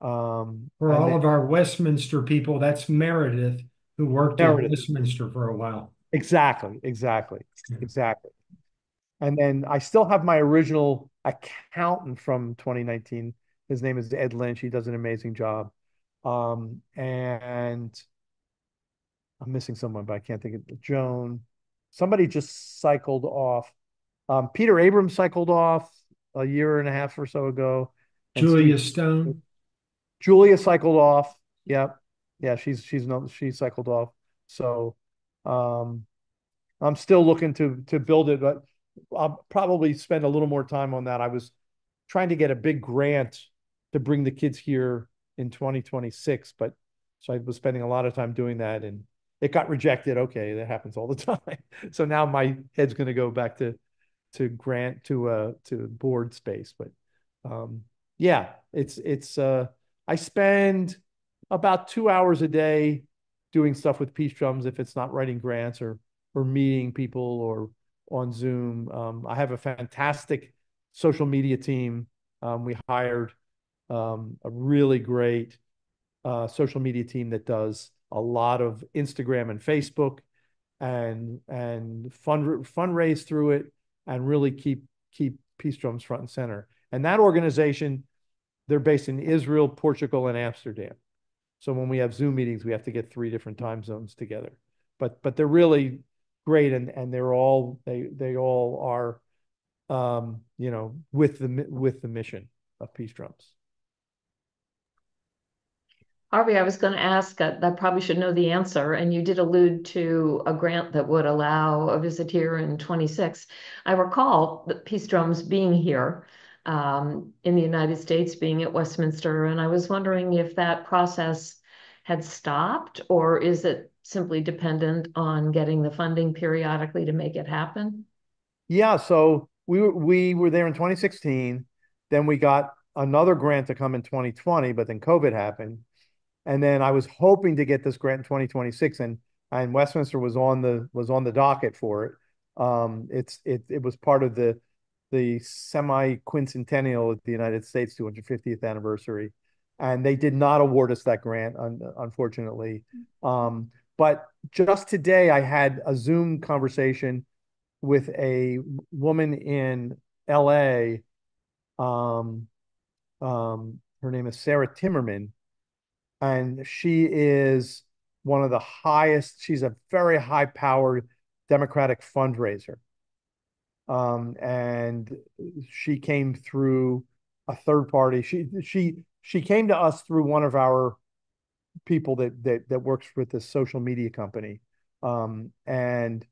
Speaker 2: Um,
Speaker 7: for all of our Westminster people, that's Meredith, who worked Meredith. in Westminster for a while.
Speaker 2: Exactly, exactly, exactly. And then I still have my original accountant from 2019. His name is Ed Lynch. He does an amazing job. Um, and I'm missing someone, but I can't think of Joan. Somebody just cycled off. Um, Peter Abrams cycled off a year and a half or so ago.
Speaker 7: Julia Steve, Stone.
Speaker 2: Julia cycled off. Yep. Yeah, she's she's no she cycled off. So um I'm still looking to to build it, but I'll probably spend a little more time on that. I was trying to get a big grant to bring the kids here in 2026, but so I was spending a lot of time doing that and it got rejected. Okay, that happens all the time. so now my head's going to go back to to grant to uh to board space. But um, yeah, it's it's uh, I spend about two hours a day doing stuff with Peace Drums if it's not writing grants or or meeting people or on Zoom. Um, I have a fantastic social media team. Um, we hired um, a really great uh, social media team that does a lot of Instagram and Facebook and and fund fundraise through it and really keep keep Peace Drums front and center. And that organization, they're based in Israel, Portugal, and Amsterdam. So when we have Zoom meetings, we have to get three different time zones together. But but they're really great and and they're all they they all are um, you know, with the with the mission of Peace Drums.
Speaker 1: Harvey, I was going to ask, uh, I probably should know the answer, and you did allude to a grant that would allow a visit here in 26. I recall the Peace Drums being here um, in the United States, being at Westminster, and I was wondering if that process had stopped, or is it simply dependent on getting the funding periodically to make it happen?
Speaker 2: Yeah, so we were we were there in 2016. Then we got another grant to come in 2020, but then COVID happened. And then I was hoping to get this grant in 2026, and and Westminster was on the was on the docket for it. Um, it's it it was part of the the semi quincentennial of the United States 250th anniversary, and they did not award us that grant, un unfortunately. Um, but just today, I had a Zoom conversation with a woman in L.A. Um, um, her name is Sarah Timmerman and she is one of the highest. She's a very high powered Democratic fundraiser. Um, and she came through a third party. She she she came to us through one of our people that that that works with this social media company. Um, and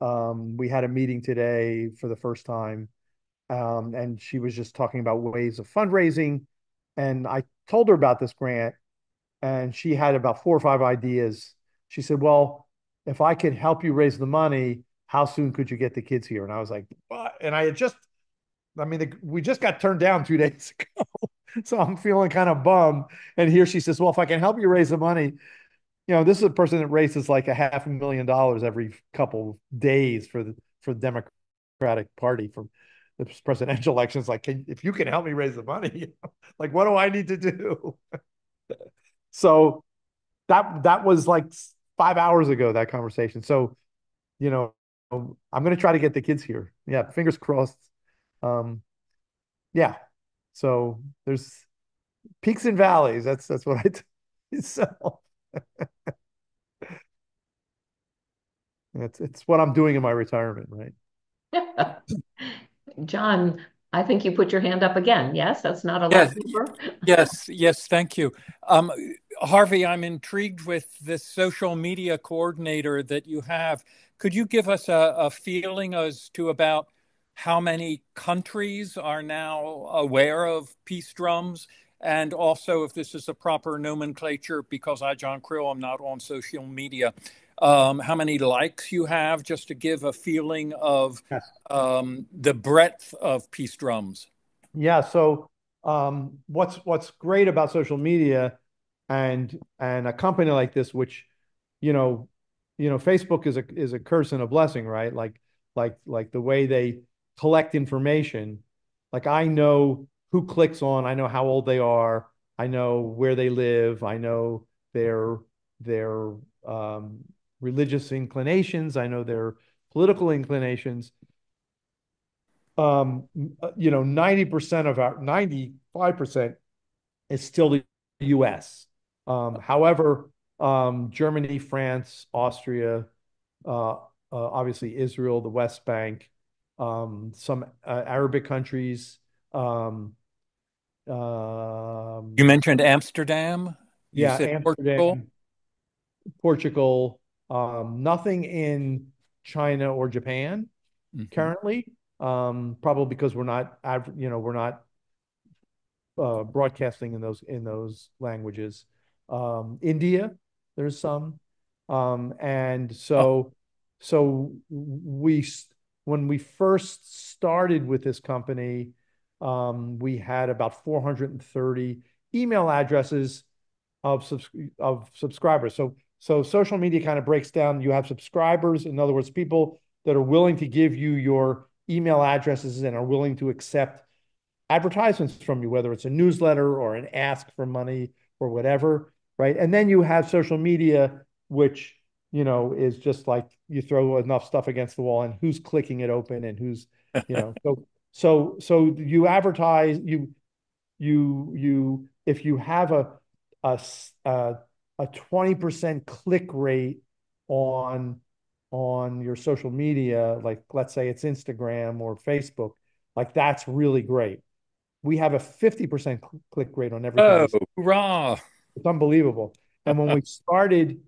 Speaker 2: um, we had a meeting today for the first time. Um, and she was just talking about ways of fundraising. And I told her about this grant and she had about four or five ideas. She said, "Well, if I could help you raise the money, how soon could you get the kids here?" And I was like, what? and I had just, I mean, the, we just got turned down two days ago, so I'm feeling kind of bummed. And here she says, "Well, if I can help you raise the money." You know, this is a person that raises like a half a million dollars every couple of days for the for the Democratic Party for the presidential elections. Like, can, if you can help me raise the money, like, what do I need to do? So that that was like five hours ago that conversation. So, you know, I'm gonna try to get the kids here. Yeah, fingers crossed. Um, yeah. So there's peaks and valleys. That's that's what I do. So it's it's what I'm doing in my retirement, right?
Speaker 1: John, I think you put your hand up again. Yes, that's not a
Speaker 12: yes, yes, yes. Thank you, um, Harvey. I'm intrigued with this social media coordinator that you have. Could you give us a, a feeling as to about how many countries are now aware of peace drums? And also, if this is a proper nomenclature, because I, John Krill, am not on social media, um, how many likes you have, just to give a feeling of um, the breadth of peace drums.
Speaker 2: Yeah. So um, what's what's great about social media and and a company like this, which you know, you know, Facebook is a is a curse and a blessing, right? Like like like the way they collect information. Like I know who clicks on, I know how old they are, I know where they live, I know their their um, religious inclinations. I know their political inclinations. Um, you know, 90% of our 95% is still the US. Um, however, um, Germany, France, Austria, uh, uh, obviously Israel, the West Bank, um, some uh, Arabic countries. Um,
Speaker 12: um, you mentioned Amsterdam.
Speaker 2: You yeah, Amsterdam, Portugal. Portugal um, nothing in China or Japan mm-hmm. currently, um, probably because we're not, you know, we're not uh, broadcasting in those in those languages. Um, India, there's some, um, and so oh. so we when we first started with this company, um, we had about 430 email addresses of subs- of subscribers. So so social media kind of breaks down. You have subscribers, in other words, people that are willing to give you your email addresses and are willing to accept advertisements from you, whether it's a newsletter or an ask for money or whatever, right? And then you have social media, which you know is just like you throw enough stuff against the wall and who's clicking it open and who's you know so so so you advertise you you you if you have a a a, a 20% click rate on on your social media, like let's say it's Instagram or Facebook, like that's really great. We have a 50% click rate on everything.
Speaker 12: Oh, raw.
Speaker 2: It's unbelievable. And when we started,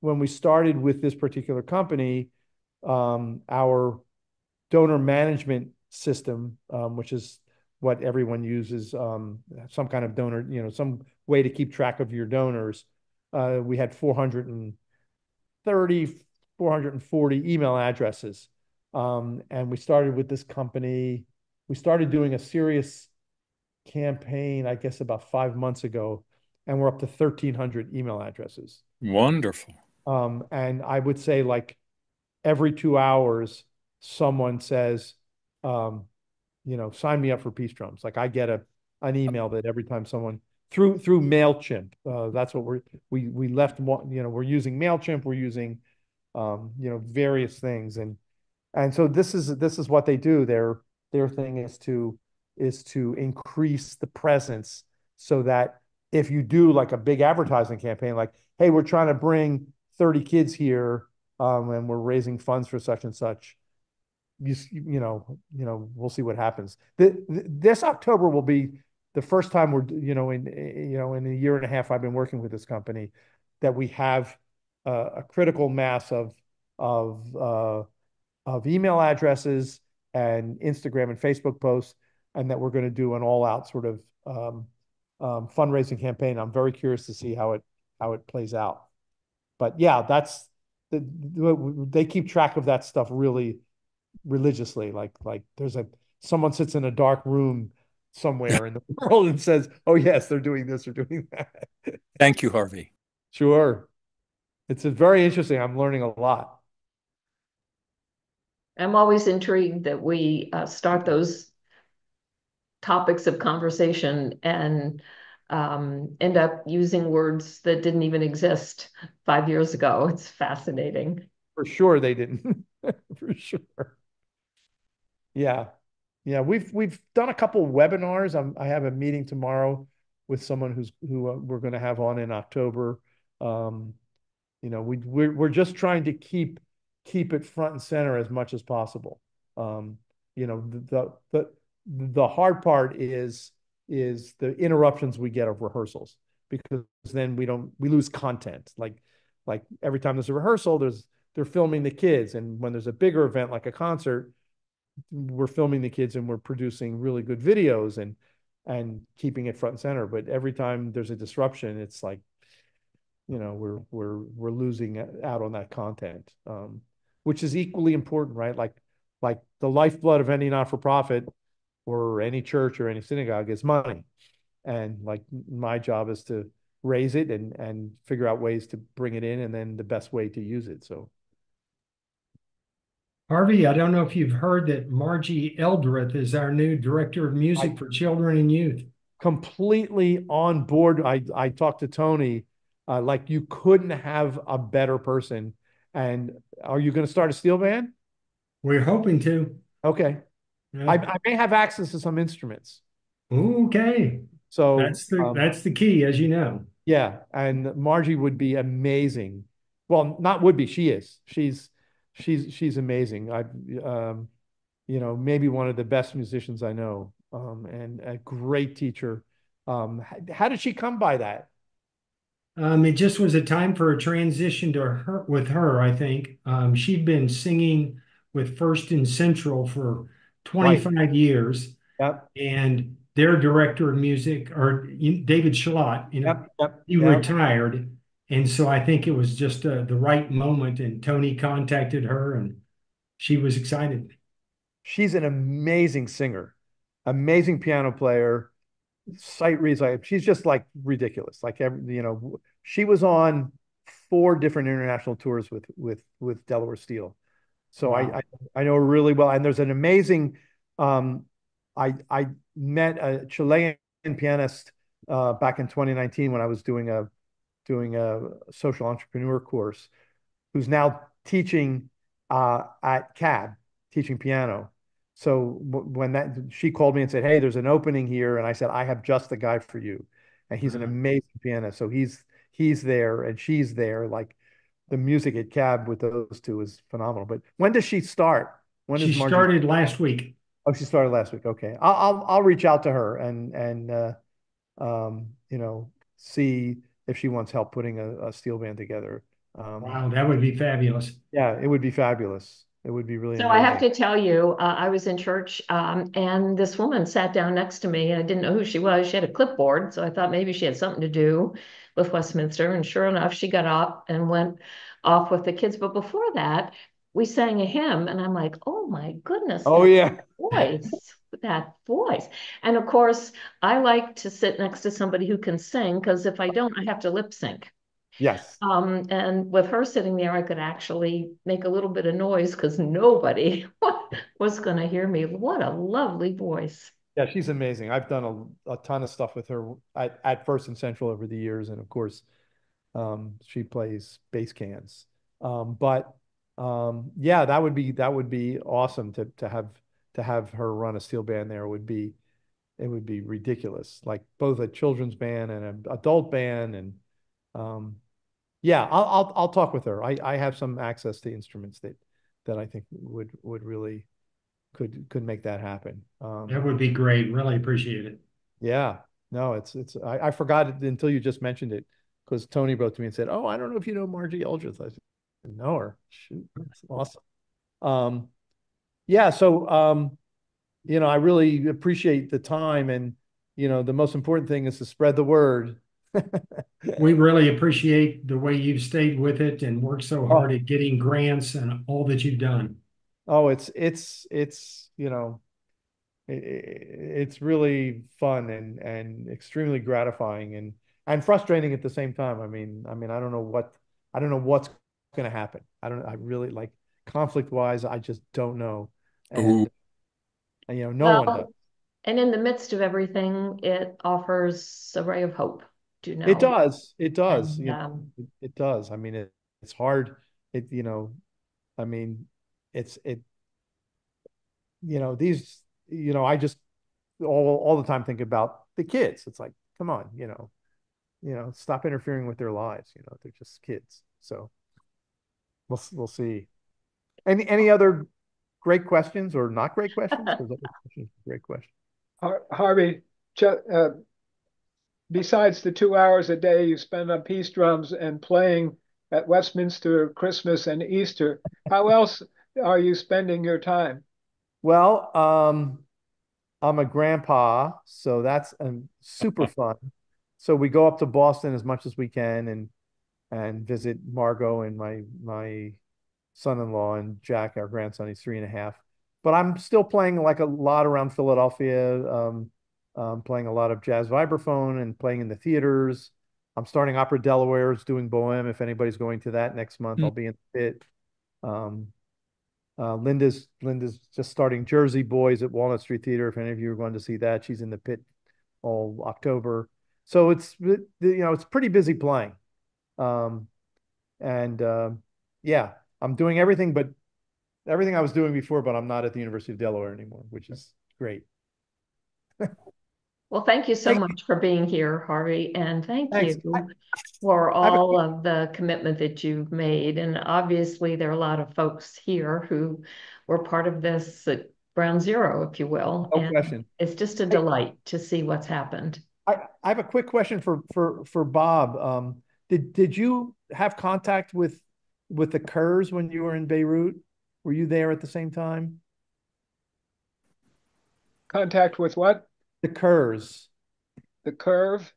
Speaker 2: when we started with this particular company, um, our donor management system, um, which is what everyone uses, um, some kind of donor, you know, some way to keep track of your donors. Uh, we had 430, 440 email addresses. Um, and we started with this company. We started doing a serious campaign, I guess, about five months ago, and we're up to 1,300 email addresses.
Speaker 12: Wonderful.
Speaker 2: Um, and I would say, like, every two hours, someone says, um, you know, sign me up for Peace Drums. Like, I get a an email that every time someone through through Mailchimp, uh, that's what we're we we left. You know, we're using Mailchimp. We're using, um, you know, various things, and and so this is this is what they do. Their their thing is to is to increase the presence so that if you do like a big advertising campaign, like, hey, we're trying to bring 30 kids here um, and we're raising funds for such and such, you, you know, you know, we'll see what happens. The, this October will be the first time we're, you know, in, you know, in a year and a half I've been working with this company that we have a critical mass of, of, uh, of email addresses and Instagram and Facebook posts and that we're going to do an all-out sort of um, um, fundraising campaign. I'm very curious to see how it how it plays out. But yeah, that's the, they keep track of that stuff really religiously. Like like there's a someone sits in a dark room somewhere in the world and says, "Oh yes, they're doing this or doing that."
Speaker 12: Thank you, Harvey.
Speaker 2: Sure, it's a very interesting. I'm learning a lot.
Speaker 1: I'm always intrigued that we uh, start those topics of conversation and um, end up using words that didn't even exist five years ago. It's fascinating.
Speaker 2: For sure, they didn't. For sure. Yeah, yeah. We've we've done a couple webinars. I'm, I have a meeting tomorrow with someone who's who uh, we're going to have on in October. Um, you know, we we're we're just trying to keep keep it front and center as much as possible. Um, you know, the the, the the hard part is is the interruptions we get of rehearsals because then we don't we lose content like like every time there's a rehearsal there's they're filming the kids and when there's a bigger event like a concert we're filming the kids and we're producing really good videos and and keeping it front and center but every time there's a disruption it's like you know we're we're we're losing out on that content um, which is equally important right like like the lifeblood of any not-for-profit or any church or any synagogue is money. And like my job is to raise it and and figure out ways to bring it in and then the best way to use it. So
Speaker 7: Harvey, I don't know if you've heard that Margie Eldridge is our new director of music I, for children and youth.
Speaker 2: Completely on board. I I talked to Tony, uh, like you couldn't have a better person. And are you going to start a steel band?
Speaker 7: We're hoping to.
Speaker 2: Okay. Yeah. I, I, may have access to some instruments.
Speaker 7: Okay.
Speaker 2: So
Speaker 7: that's the um, that's the key, as you know.
Speaker 2: Yeah, and Margie would be amazing. Well, not would be. She is. She's she's she's amazing. I um, you know, maybe one of the best musicians I know, um, and a great teacher. Um, how did she come by that?
Speaker 7: Um, it just was a time for a transition to her with her. I think um, she'd been singing with First and Central for 25 right. years.
Speaker 2: Yep.
Speaker 7: And their director of music, or David Schlott, you know,
Speaker 2: yep, yep,
Speaker 7: he retired. And so I think it was just uh, the right moment. And Tony contacted her and she was excited.
Speaker 2: She's an amazing singer, amazing piano player, sight reads like she's just like ridiculous. Like every, you know, she was on four different international tours with with with Delaware Steel. So wow. I, I, I know her really well. And there's an amazing. Um, I I met a Chilean pianist uh, back in 2019 when I was doing a doing a social entrepreneur course, who's now teaching uh, at CAB, teaching piano. So when that she called me and said, "Hey, there's an opening here," and I said, "I have just the guy for you," and he's an
Speaker 7: Uh-huh.
Speaker 2: amazing pianist. So he's he's there and she's there. Like the music at Cab with those two is phenomenal. But when does she start? When
Speaker 7: She
Speaker 2: Margie?
Speaker 7: started last week.
Speaker 2: Oh, she started last week. Okay, I'll I'll, I'll reach out to her and and uh, um, you know see if she wants help putting a, a steel band together. Um,
Speaker 7: Wow, that would be fabulous.
Speaker 2: yeah, it would be fabulous. It would be really
Speaker 1: So I have to tell you, uh, I was in church, um, and this woman sat down next to me, and I didn't know who she was. She had a clipboard, so I thought maybe she had something to do with Westminster. And sure enough, she got up and went off with the kids. But before that, we sang a hymn, and I'm like, oh my goodness,
Speaker 2: Oh yeah.
Speaker 1: voice, that voice. And of course, I like to sit next to somebody who can sing because if I don't, I have to lip sync.
Speaker 2: Yes.
Speaker 1: Um, and with her sitting there, I could actually make a little bit of noise because nobody was going to hear me. What a lovely voice.
Speaker 2: Yeah, she's amazing. I've done a, a ton of stuff with her at, at First and Central over the years, and of course, um, she plays bass cans. Um, but um, yeah, that would be that would be awesome to to have to have her run a steel band there would be it would be ridiculous. Like both a children's band and an adult band, and um, yeah, I'll I'll I'll talk with her. I I have some access to instruments that that I think would would really could could make that happen. Um,
Speaker 7: That would be great. Really appreciate it.
Speaker 2: yeah, no, it's it's I, I forgot it until you just mentioned it because Tony wrote to me and said, "Oh, I don't know if you know Margie Eldridge." I said, "Know her? Shoot, that's awesome." Um, yeah, so um, you know, I really appreciate the time, and you know, the most important thing is to spread the word.
Speaker 7: We really appreciate the way you've stayed with it and worked so hard
Speaker 2: Oh.
Speaker 7: at getting grants and all that you've done.
Speaker 2: Oh, it's it's it's you know, it's really fun and and extremely gratifying and and frustrating at the same time. I mean, I mean, I don't know what I don't know what's going to happen. I don't. I really like conflict wise. I just don't know. And and, you know, no one does.
Speaker 1: And in the midst of everything, it offers a ray of hope, do you know?
Speaker 2: It does. It does.
Speaker 1: And,
Speaker 2: You know,
Speaker 1: um,
Speaker 2: it, it does. I mean, it it's hard. It you know, I mean, it's it. You know, these. You know, I just all all the time think about the kids. It's like, come on, you know, you know, stop interfering with their lives. You know, they're just kids. So we'll we'll see. Any any other great questions or not great questions? questions Great question.
Speaker 11: Harvey, uh, besides the two hours a day you spend on peace drums and playing at Westminster Christmas and Easter, how else are you spending your time?
Speaker 2: Well, um, I'm a grandpa, so that's um, super fun. So we go up to Boston as much as we can and and visit Margot and my my son-in-law and Jack, our grandson. He's three and a half. But I'm still playing like a lot around Philadelphia, um, um, playing a lot of jazz vibraphone and playing in the theaters. I'm starting Opera Delaware's doing Bohème. If anybody's going to that next month, I'll be in the pit. Um, uh, Linda's Linda's just starting Jersey Boys at Walnut Street Theater. If any of you are going to see that, she's in the pit all October. So it's you know it's pretty busy playing, um, and um, yeah, I'm doing everything but everything I was doing before, but I'm not at the University of Delaware anymore, which is great.
Speaker 1: Well, thank you so
Speaker 2: Thank
Speaker 1: much for being here, Harvey, and thank
Speaker 2: Thanks.
Speaker 1: you
Speaker 2: I-
Speaker 1: for
Speaker 2: I have a-
Speaker 1: all of the commitment that you've made. And obviously, there are a lot of folks here who were part of this at ground zero, if you will.
Speaker 2: No
Speaker 1: And
Speaker 2: question.
Speaker 1: it's just a delight to see what's happened.
Speaker 2: I, I have a quick question for for for Bob. Um, did did you have contact with with the Kerrs when you were in Beirut? Were you there at the same time?
Speaker 11: Contact with what?
Speaker 2: The Kerrs.
Speaker 11: The curve?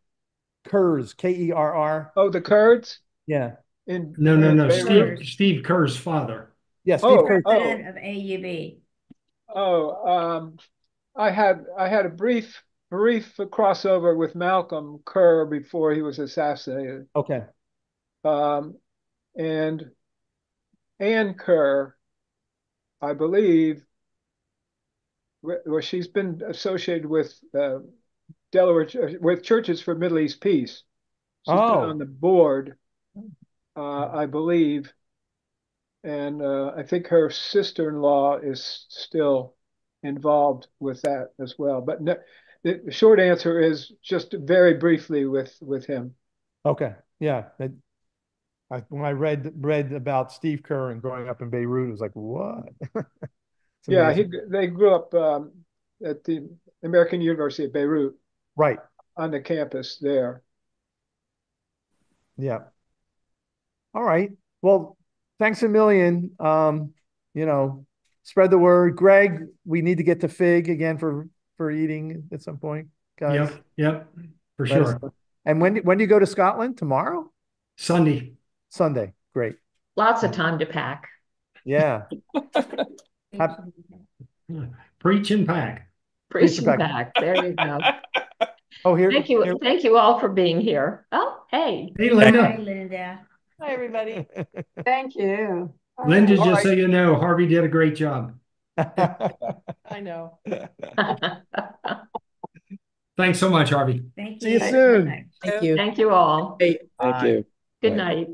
Speaker 2: Kerrs, K E R R.
Speaker 11: Oh, the Kerrs
Speaker 2: Yeah.
Speaker 11: in
Speaker 7: No, no, no.
Speaker 11: Beirut?
Speaker 7: Steve, Steve Kerr's father.
Speaker 2: Yeah, Steve
Speaker 11: Oh,
Speaker 2: Kerr.
Speaker 11: oh,
Speaker 13: President of AUB.
Speaker 11: oh, um, I had I had a brief brief crossover with Malcolm Kerr before he was assassinated.
Speaker 2: Okay.
Speaker 11: Um, and Ann Kerr, I believe, well, she's been associated with uh, Delaware Ch- with Churches for Middle East Peace. She's been
Speaker 2: Oh.
Speaker 11: on the board, uh, I believe, and uh, I think her sister-in-law is still involved with that as well. But no, the short answer is just very briefly with with him.
Speaker 2: Okay, yeah. That- I, when I read read about Steve Kerr and growing up in Beirut, it was like, what?
Speaker 11: Yeah, he they grew up um, at the American University of Beirut
Speaker 2: Right,
Speaker 11: on the campus there.
Speaker 2: yeah. All right. Well, thanks a million. Um, you know, spread the word. Greg, we need to get to Fig again for for eating at some point, guys.
Speaker 7: Yep, yep, for
Speaker 2: Let
Speaker 7: sure.
Speaker 2: know. And when when do you go to Scotland? Tomorrow?
Speaker 7: Sunday.
Speaker 2: Sunday. Great.
Speaker 1: Lots of time to pack.
Speaker 2: Yeah. Hap-
Speaker 7: Preach and pack.
Speaker 1: Preach and
Speaker 2: back.
Speaker 1: pack. There you go.
Speaker 2: Oh, here.
Speaker 1: Thank you.
Speaker 2: here-
Speaker 1: Thank you all for being here. Oh, hey.
Speaker 7: Hey, Linda.
Speaker 6: Hi, Linda. Hi, everybody.
Speaker 4: Thank you. All
Speaker 7: Linda,
Speaker 4: right.
Speaker 7: just so you know, Harvey did a great job.
Speaker 6: I know.
Speaker 7: Thanks so much, Harvey.
Speaker 6: Thank you.
Speaker 2: See you soon.
Speaker 3: Thank you.
Speaker 1: Thank you all.
Speaker 3: Hey,
Speaker 10: Thank you.
Speaker 1: Good
Speaker 10: Right.
Speaker 1: night.